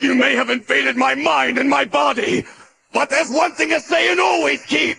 You may have invaded my mind and my body, but there's one thing I say and always keep.